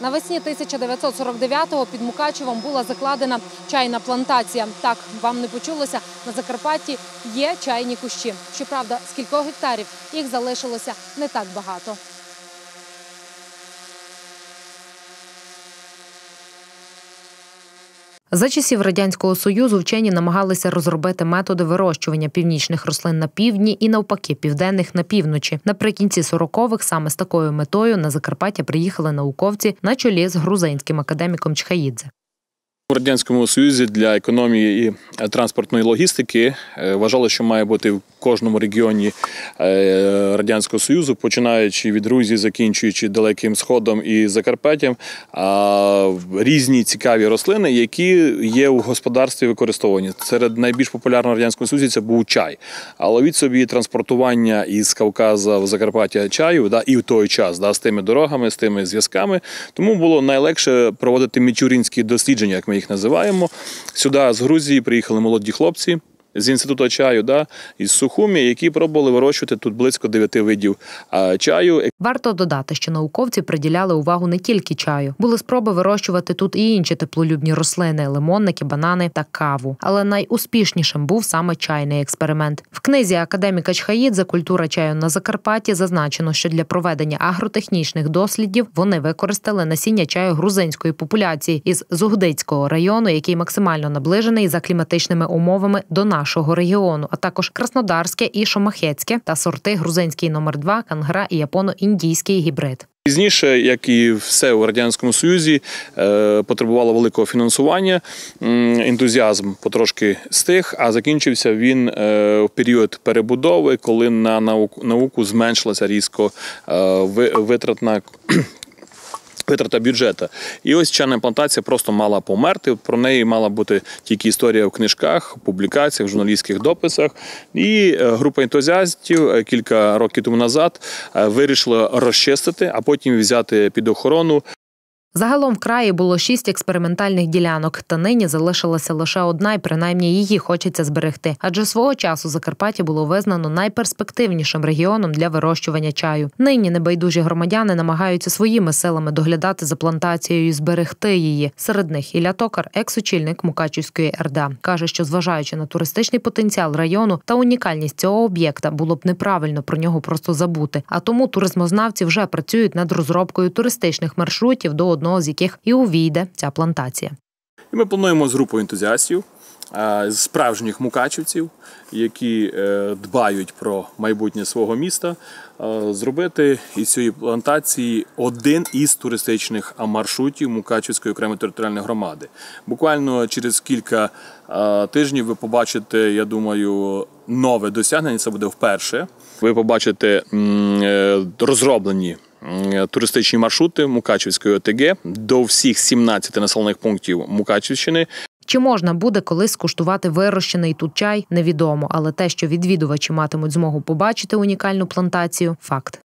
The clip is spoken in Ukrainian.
Навесні 1949-го під Мукачевом була закладена чайна плантація. Так, вам не почулося, на Закарпатті є чайні кущі. Щоправда, з кількох гектарів їх залишилося не так багато. За часів радянського союзу вчені намагалися розробити методи вирощування північних рослин на півдні і навпаки південних на півночі. Наприкінці 40-х саме з такою метою на Закарпаття приїхали науковці на чолі з грузинським академіком Чхаїдзе. У радянському союзі для економії і е, транспортної логістики е, вважали, що має бути в кожному регіоні е, радянського союзу, починаючи від Грузії, закінчуючи далеким сходом і Закарпаттям, різні цікаві рослини, які є у господарстві використовані. Серед найбільш популярного в радянському союзі це був чай. Але від собі транспортування із Кавказа в Закарпаття чаю, да, і в той час да, з тими дорогами, з тими зв'язками, тому було найлегше проводити мічурінські дослідження, як ми їх називаємо. Сюди з Грузії приїхали молоді хлопці. З інституту чаю, да, із Сухумі, які пробували вирощувати тут близько дев'яти видів а, чаю. Варто додати, що науковці приділяли увагу не тільки чаю. Були спроби вирощувати тут і інші теплолюбні рослини лимонники, банани та каву. Але найуспішнішим був саме чайний експеримент. В книзі академіка Чхаїдзе Культура чаю на Закарпатті зазначено, що для проведення агротехнічних дослідів вони використали насіння чаю грузинської популяції із Зугдицького району, який максимально наближений за кліматичними умовами до нашого регіону, а також краснодарське і шомахецьке та сорти грузинський номер 2 кангра і японо-індійський гібрид. Пізніше, як і все у радянському союзі, е, потребувало великого фінансування. Ентузіазм потрошки стих, а закінчився він е, в період перебудови, коли на науку, зменшилася різко е, ви- витратна. Витрата бюджету. І ось чайна плантація просто мала померти. Про неї мала бути тільки історія в книжках, публікаціях, журналістських дописах. І е, група ентузіастів е, кілька років тому назад е, вирішила розчистити, а потім взяти під охорону Загалом в краї було шість експериментальних ділянок, та нині залишилася лише одна, і принаймні її хочеться зберегти. Адже свого часу Закарпаття було визнано найперспективнішим регіоном для вирощування чаю. Нині небайдужі громадяни намагаються своїми силами доглядати за плантацією і зберегти її. Серед них Ілля Токар, екс-очільник Мукачівської РДА, каже, що зважаючи на туристичний потенціал району та унікальність цього об'єкта, було б неправильно про нього просто забути. А тому туризмознавці вже працюють над розробкою туристичних маршрутів до одного з яких і увійде ця плантація. І ми плануємо з групою ентузіастів, справжніх мукачівців, які е, дбають про майбутнє свого міста, е, зробити із цієї плантації один із туристичних маршрутів Мукачівської окремої територіальної громади. Буквально через кілька е, тижнів ви побачите, я думаю, нове досягнення. Це буде вперше. Ви побачите розроблені туристичні маршрути Мукачівської ОТГ до всіх 17 населених пунктів Мукачівщини. Чи можна буде колись скуштувати вирощений тут чай, невідомо, але те, що відвідувачі матимуть змогу побачити унікальну плантацію, факт.